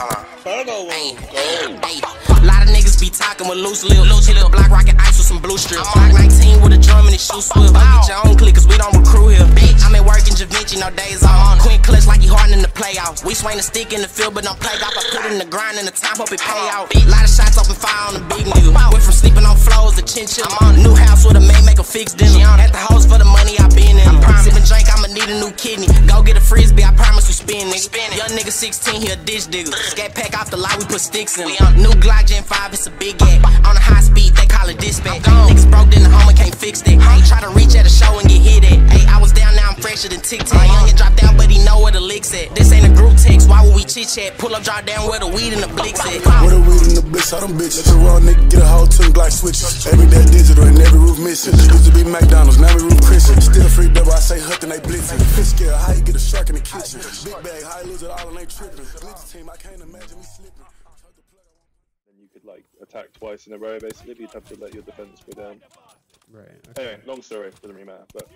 Hey, hey. A lot of niggas be talking with loose lip. Loose lip. Block rocket ice with some blue strips. Block 19 with a drum and it shoe swift. Get your own click, cause we don't recruit here. Bitch, I'm at work in Da Vinci, no days off. Queen clutch like he hard in the playoffs. We swing the stick in the field, but don't play golf. I put it in the grind and the time, hope it pay out. Lot of shots open fire on the big nigga. Went from sleeping on floors to on a new house with a maid, make a fixed dinner. At the house for the a new kidney. Go get a frisbee, I promise we spin, nigga. Young nigga 16, he a ditch digger. Scat pack off the lot, we put sticks in. it. New Glock Gen 5, it's a big gap. On a high speed, they call it dispatch. Niggas broke, then the home can't fix that. Ain't try to reach at a show and get hit at. Hey, I was down, now I'm fresher than Tic Tac. Young and drop down, but he know where the licks at. This ain't a group text, why would we chit chat? Pull up, drop down where the weed and the blicks at. With a weed in the blitz, all them bitches. Let the raw nigga get a whole two Glock switch. Every day digital and every roof missing. Used to be McDonald's, now we roof Christian. Still free double, I say hut and they blitzing. Fish scale, how you get a shark in the kitchen? Big bag, how you lose it all and they tripping. Glitch team, I can't imagine me slipping. then you could like attack twice in a row basically, but you'd have to let your defense go down. Right. Okay. Anyway, long story, doesn't really matter, but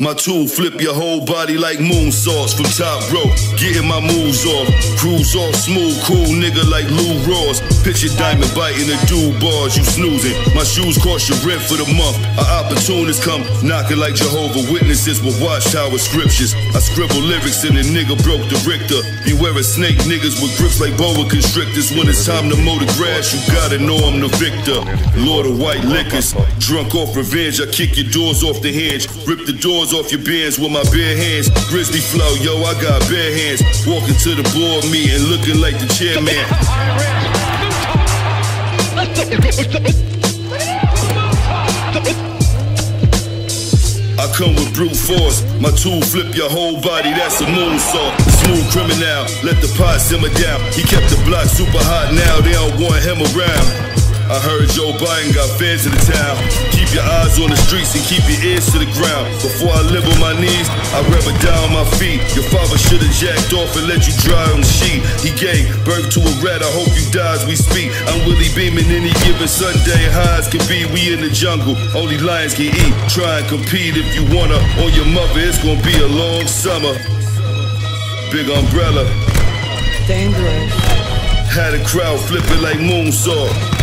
My tool flip your whole body like moonsaults from top rope. Getting my moves off. Cruise off smooth, cool nigga like Lou Rawls. Picture diamond biting the dude bars, you snoozing. My shoes cost your rent for the month. Our opportunists come knocking like Jehovah Witnesses with watchtower scriptures. I scribble lyrics and the nigga broke the Richter. Beware of snake niggas with grips like boa constrictors. When it's time to mow the grass, you gotta know I'm the victor. Lord of white liquors. Drunk off revenge, I kick your doors off the hinge. Rip the doors off your bins with my bare hands. Grizzly flow, yo, I got bare hands. Walking to the board meeting, looking like the chairman. I come with brute force. My tool flip your whole body, that's a moonsault. Smooth criminal, let the pot simmer down. He kept the block super hot, now they don't want him around. I heard Joe Biden got fans in the town. Keep your eyes on the streets and keep your ears to the ground. Before I live on my knees, I rev it down on my feet. Your father should have jacked off and let you dry on the sheet. He gave birth to a rat, I hope you die as we speak. I'm Willie Beamen any given Sunday. Highs can be, we in the jungle. Only lions can eat. Try and compete if you wanna. or your mother, it's gonna be a long summer. Big umbrella. Dangerous. Had a crowd flipping like moonsault.